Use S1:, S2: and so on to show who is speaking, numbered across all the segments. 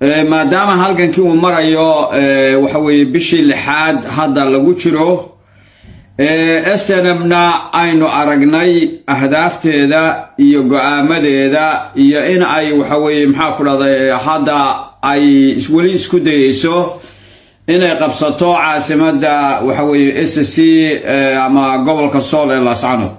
S1: maadaama halgankii uu marayo waxa weeye bishii lixaad hadda lagu jiro snmna aynu aragnay ahdaafteeda iyo go'aamadeeda iyo in ay waxa weeye maxaa ku dhahday hadda ay weli isku dayeyso inay qabsato caasimadda waxa weeye s c ama gobolka sool ee laascanood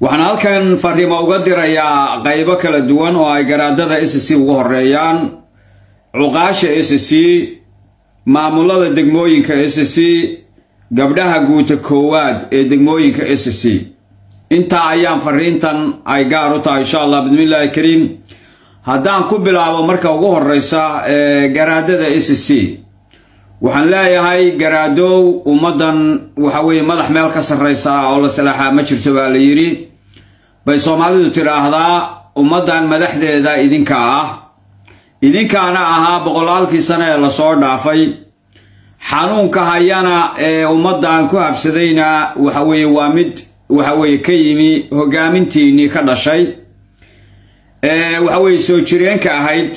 S1: waxaan halkan fariimo uga dirayaa qaybo kala duwan oo ay garaadada s c ugu horeeyaan cuqaasha s c maamulada degmooyinka s c gabdhaha guuta koowaad ee degmooyinka s c intaa ayaan fariintan ay gaar u tahay insha allah bismillahi kariim. Haddaan ku bilaabo marka ugu horeysa garaadada s c waxaan leeyahay garaadow ummaddan waxa weeye madax meel ka sarraysa oo la salaaxaa ma jirto baa la yidhi. Bay soomaalidu tidhaahdaa ummaddan madaxdeeda idinka ah. Idinkaana ahaa boqolaalkii sano ee la soo dhaafay. Xanuunka hayana ee ummaddan ku habsadayna waxa weeye waa mid waxa weeye ka yimi hogaamintiinnii ka dhashay. Waxa weeye soo jireenka ahayd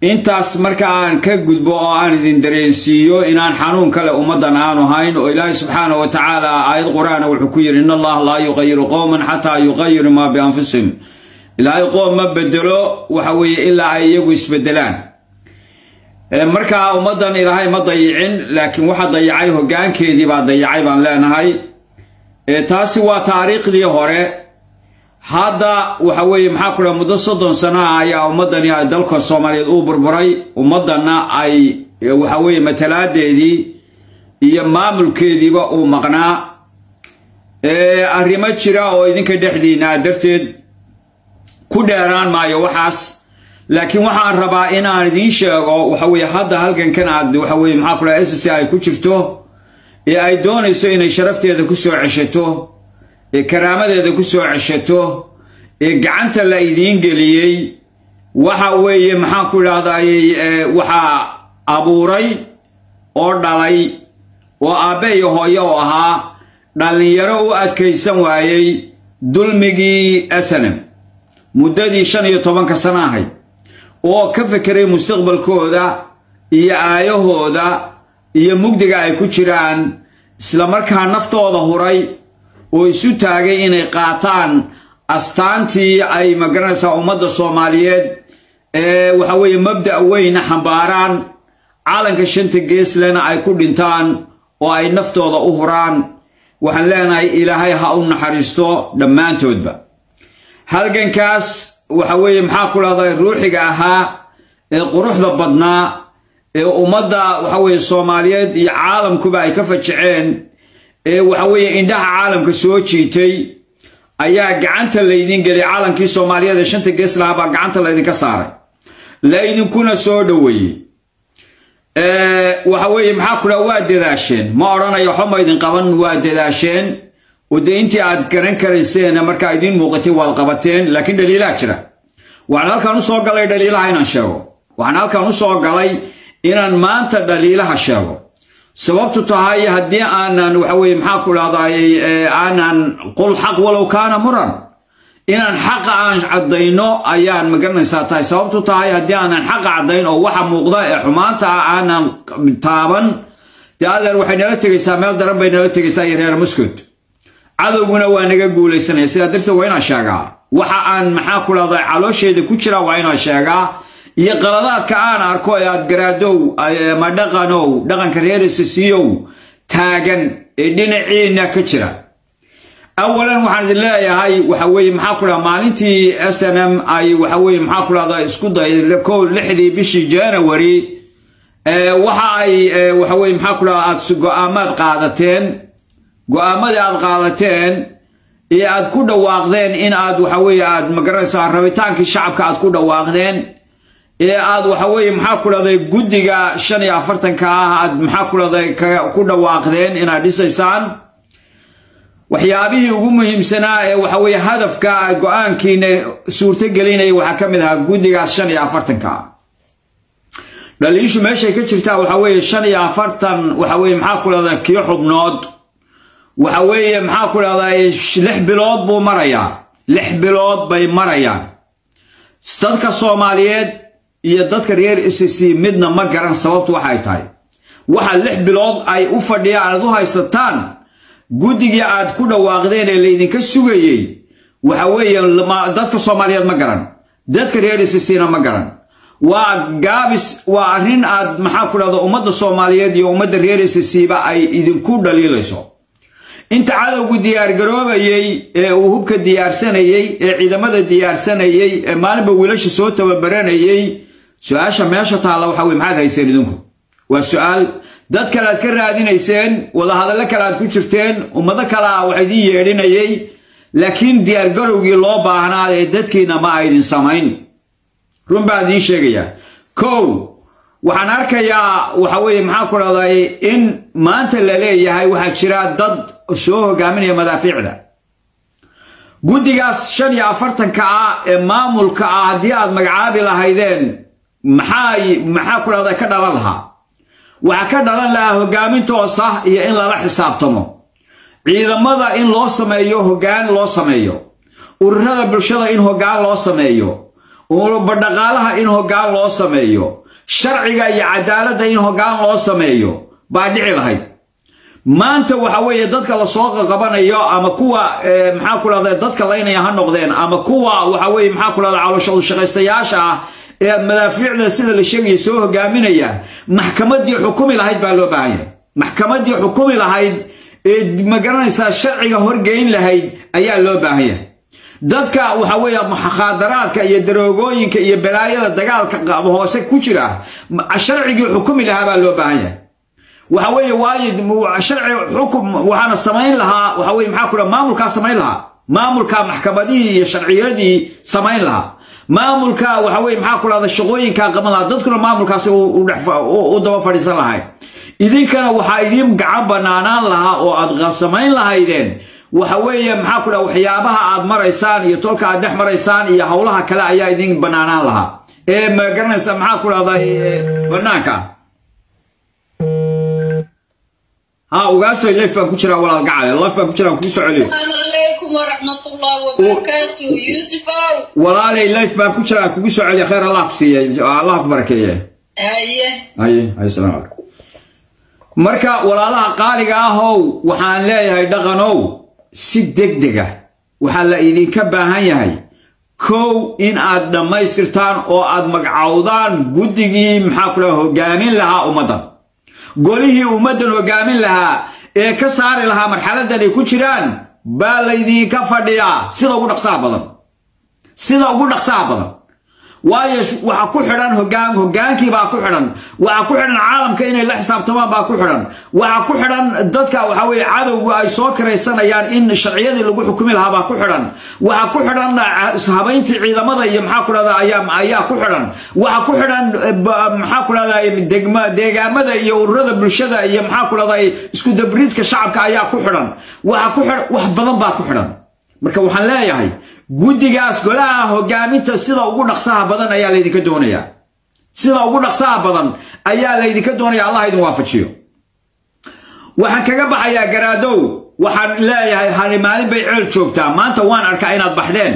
S1: intaas marka aan ka gudbo oo aan idin dareensiiyo inaan xanuun kale ummaddan aanu hayn oo ilaahay subxaana wa tacaala aayad qur'aana wuxuu ku yidhi in allaha laa yuqayiru qowman xataa yuqayiru maa bianfusihim. Ilaahay qoom ma bedelo waxa weeye ilaa ay iyagu isbedelaan markaa ummaddan ilaahay ma dayicin laakiin waxa dayacay hoggaankeedii baa dayacay baan leenahay. Taasi waa taariikhdii hore hadda waxa weeye maxaa ku dhaha muddo soddon sano ah ayaa ummaddani dalka soomaaliyeed uu burburay. Ummaddanna ay waxa weeye matalaadeedii iyo maamulkeediiba uu maqnaa. Arrimo jira oo idinka dhexdiina darteed ku dheeraan maayo waxaas. Laakiin waxaan rabaa in aan idiin sheego waxa weeye hadda halgankan aad waxa weye maxaa ku dhaha s c ay ku jirto ee ay doonayso inay sharafteeda ku soo ceshato ee karaamadeeda ku soo ceshato ee gacanta la idiin geliyey waxa weeye maxaan ku idhahdayy waxaa abuuray oo dhalay oo aabbe iyo hooyo oo ahaa dhallinyaro u adkaysan waayey dulmigii asanam muddadii shan iyo tobanka sano ahayd oo ka fekeray mustaqbalkooda iyo aayahooda iyo mugdiga ay ku jiraan islamarkaa naftooda huray oo isu taagay inay qaataan astaantii ay ma garanaysaa ummadda soomaaliyeed ee waxa weeye mabda' weyna xambaaraan calanka shanta geeslena ay ku dhintaan oo ay naftooda u huraan. Waxaan leenahay ilaahay ha u naxariisto dhammaantoodba. Halgankaas waxa weeye maxaa ku dhahday ruuxiga ahaa ee quruxda badnaa ee ummadda waxa weeye soomaaliyeed iyo caalamkuba ay ka fajaceen ee waxa weeye indhaha caalamka soo jiitay ayaa gacanta laydin geliyay caalankii soomaaliyeed ee shanta gees baa gacanta laydinka saaray. Laydinkuna soo dhoweeyey. Waxa weeye maxaa ku waa dadaasheen. Ma odhanayo waxba idin qaban waa dadaasheen. Oo dee intii aad garan karayseen markaa idiin muuqatay waad qabateen laakiin dhaliilaa jira. Waxaan halkan u soo galay dhaliilaha inaan sheego. Waxaan halkan u soo galay inaan maanta dhaliilaha sheego sababtu tahay haddii aanan waxa weye maxaa ku dhahday aanan qul xaq walow kaana muran inaan xaqa aan caddayno ayaan ma garanaysaa tahay. Sababtu tahay haddii aanan xaqa caddayn oo waxa muuqda ee xumaanta ah aanan taaban dee adeer waxay nala tegaysaa meel daran bay nala tegaysaa iyo reer muskod cadowguna waa naga guulaysanaya. Sidaa darteed waa inaan sheegaa. Waxa aan maxaa ku dhahday caloosheeda ku jira waa inaan sheegaa iyo qaladaadka aan arko ee aad garaadow ma dhaqanow dhaqanka reersasiyow taagan ee dhinaciina ka jira. Awalan waxaan idin leeyahay waxa weeye maxaa ku dhaha maalintii s n m ay waxa weye maxaa ku dhahda isku day ko lixdii bishii january waxa ay waxa weye maxaa ku dhaha aad go'aamaad qaadateen go'aamadii aad qaadateen ee aad ku dhawaaqdeen in aad waxa weeye aad ma garanaysaa rabitaankii shacabka aad ku dhawaaqdeen ee aad waxa weeye maxaa ku dhahday guddiga shan afartanka ah aad maxaa ku dhahday ku dhawaaqdeen inaad dhisaysaan? Waxyaabihii ugu muhiimsanaa ee waxa weeye hadafka go'aankiina suurtogelinaya waxaa ka mid ahaa guddigaas shan iyo afartanka. Ah dhaliishu meeshay ka jirtaa waxa weeye shan iyo afartan waxa weye maxaa ku dhahday kii xubnood. Waxa weeye maxaa ku dhahday lix bilood buu marayaa lix bilood bay marayaan. Dadka soomaaliyeed iyo dadka reer icc midna ma garan sababtu waxay tahay. Waxa lix bilood ay u fadhiyaan aad u haysataan guddigii aad ku dhawaaqdeen ee laydinka sugayey waxa weeye dadka soomaaliyeed ma garan dadka reer icc-na ma garan. Waa gaabis waa arrin aad maxaa ku dhahda ummadda soomaaliyeed iyo ummadda reer icc-ba ay idinku dhaliilayso. Inta cadowgu diyaargaroobayey ee uu hubka diyaarsanayey ee ciidamada diyaarsanayey ee maalinba wiilasha soo tababaranayey su'aasha meesha taalla waxa weye maxaad hayseen idinku? Waa su'aal dad kale aad ka raadinayseen wadahadallo kale aad ku jirteen ummado kalea wax idin yeedhinayey laakiin diyaargarowgii loo baahnaa ee dadkiina ma aydin samayn. Run baan idiin sheegayaa. Kow waxaan arkayaa waxa weeye maxaa ku dhahday in maanta la leeyahay waxaa jira dad soo hogaaminaya madaafiicda. Guddigaas shan iyo afartanka ah ee maamulka ah haddii aad magacaabi lahaydeen maxaa maxaa ku dhahda ka dhalan lahaa. Waxaa ka dhalan lahaa hogaamin toos ah iyo in lala xisaabtamo. Ciidamada in loo sameeyo hoggaan loo sameeyo. Ururada bulshada in hoggaan loo sameeyo. Badhaqaalaha in hoggaan loo sameeyo. Sharciga iyo cadaaladda in hoggaan loo sameeyo. Baa dhici lahayd maanta waxa weeye dadka la soo qaqabanayo ama kuwa maxaa ku dhahda dadka laynaya ha noqdeen ama kuwa waxa weeye maxaa ku dhahda calooshadu shaqaystayaasha ah ee madaafiicda sida la sheegaya soo hogaaminaya maxkamaddii xukumi lahayd baa loo baahan yahay. Maxkamaddii xukumi lahayd ee ma garanaysaa sharciga horgeyn lahayd ayaa loo baahan yahay. Dadka waxa weeye mukhaadaraadka iyo daroogooyinka iyo balaayada dagaalka hoose ku jira sharcigii xukumi lahaa baa loo baahan yahay. Waxa weeye waayo sharci xukum waxaana samayn lahaa waxa weye maxaa ku dhaha maamulkaa samayn lahaa. Maamulka maxkamadihii iyo sharciyadii samayn lahaa maamulka waxa weye maxaa ku dhahda shaqooyinkaa qaban lahaa dadkuna maamulkaasi u daba fadhiisan lahay. Idinkana waxaa idiin gacan banaanaan lahaa oo aad samayn lahaydeen. Waxa weeye maxaa ku waxyaabaha aad maraysaan iyo tolka aad dhex maraysaan iyo howlaha kale ayaa idiin banaanaan lahaa. Ee ma garanaysa maxaa ku dhahda banaanka ha ogaasoy lef ku jiraa walaal gacale. Lef ku jiraa kugu socday walaalay lif baan ku jira kugu soo celiya khayr allah ku siiye allah ku barakeeye marka walaalaha qaaliga ahow waxaan leeyahay dhaqanow si deg deg ah. Waxaa la idinka baahan yahay kow in aad dhammaystirtaan oo aad magacowdaan guddigii maxaa ku laha hogaamin lahaa ummaddan. Golihii ummaddan hogaamin lahaa ee ka saari lahaa marxaladdan ay ku jiraan baa laydinka fadhiyaa sida ugu dhaqsaha badan. Sida ugu dhaqsaha badan waayo waxa ku xidhan hogaan hogaankii baa ku xidhan. Waxa ku xidhan caalamka inay la xisaabtamaan baa ku xidhan. Waxa ku xidhan dadka waxa weeye cadowgu ay soo karaysanayaan in sharciyadii lagu xukumi lahaa baa ku xidhan. Waxa ku xidhan habayntii ciidamada iyo maxaa ku dhahda ayaa ayaa ku xidhan. Waxa ku xidhan maxaa ku dhahda degma deegaamada iyo ururada bulshada iyo maxaa ku dhahda isku dabriidka shacabka ayaa ku xidhan. Waxa ku xidhan wax badan baa ku xidhan. Marka waxaan leeyahay guddigaas golaha hogaaminta sida ugu dhaqsaha badan ayaa laydinka doonayaa sida ugu dhaqsaha badan ayaa laydinka doonaya allah idin waafajiyo. Waxaan kaga baxayaa garaadow waxaan leeyahay hali maalin bay ceel joogtaa. Maanta waan arkaa inaad baxdeen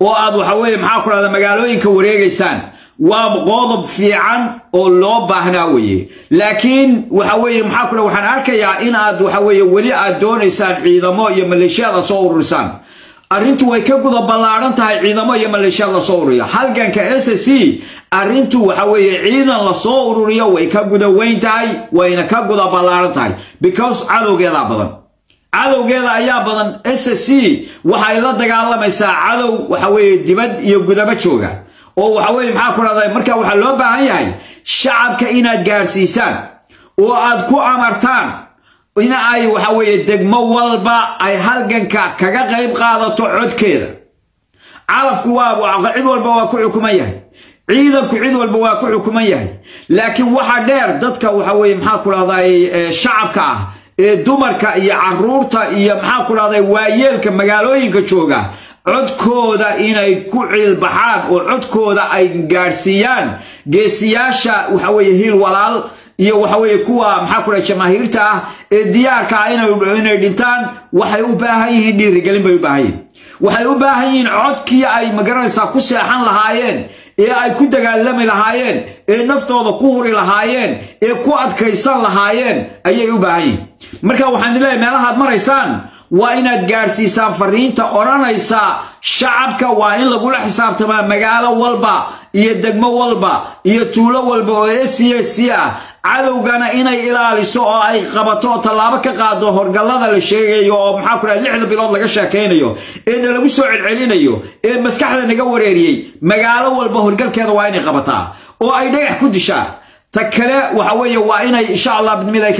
S1: oo aad waxa weeye maxaa ku dhahda magaalooyinka wareegaysaan. Waa qodob fiican oo loo baahnaa weeye. Laakiin waxa weeye maxaa ku dhahda waxaan arkayaa in aad waxa weeye weli aad doonaysaan ciidamo iyo maleeshiyaad aad soo ururisaan arrintu way ka guda ballaaran tahay ciidamo iyo maleeshiyaad la soo ururiyo halganka s c arrintu waxa weeye ciidan la soo ururiyo way ka guda weyn tahay wayna ka guda ballaaran tahay. Because cadowgeedaa badan. Cadowgeeda ayaa badan. S c waxay la dagaalamaysaa cadow waxa weeye dibad iyo gudaba jooga. Oo waxa weeye maxaa ku dhahday marka waxaa loo baahan yahay shacabka inaad gaadhsiisaan oo aad ku amartaan in ay waxa weeye degmo walba ay halganka kaga qayb qaadato codkeeda. Calafku waa cid walba waa ku xukuman yahay. Ciidanku cid walba waa ku xukuman yahay. Laakiin waxa dheer dadka waxa weeye maxaa ku dhahday shacabka ah ee dumarka iyo carruurta iyo maxaa ku dhahday waayeelka magaalooyinka jooga codkooda inay ku ciilbaxaan oo codkooda ay gaadhsiiyaan. Geesiyaasha waxa weeye hiil walaal iyo waxa weeye kuwa maxaa ku jamaahiirta ah ee diyaarka ah inay dhintaan waxay u baahan yihiin dhiirigelin bay u baahan yihiin. Waxay u baahan yihiin codkii ay ma garanaysaa ku seexan lahaayeen ee ay ku dagaalami lahaayeen ee naftooda ku huri lahaayeen ee ku adkaysan lahaayeen ayay u baahan yihiin marka waxaan leeyahay meelahaad maraysaan waa inaad gaadhsiisaan fariinta odhanaysa shacabka waa in lagula xisaabtamaa magaalo walba iyo degmo walba iyo tuulo walba oo s c ah cadowgana inay ilaaliso oo ay qabato oo tallaabo ka qaado horgallada la sheegayo oo maxaa ku dhaha lixda bilood laga sheekaynayo ee na lagu soo celcelinayo ee maskaxda naga wareeriyey magaalo walba horgalkeeda waa inay qabataa oo ay dhagax ku dishaa. Ta kale waxa weeye waa inay insha allah bidmid ay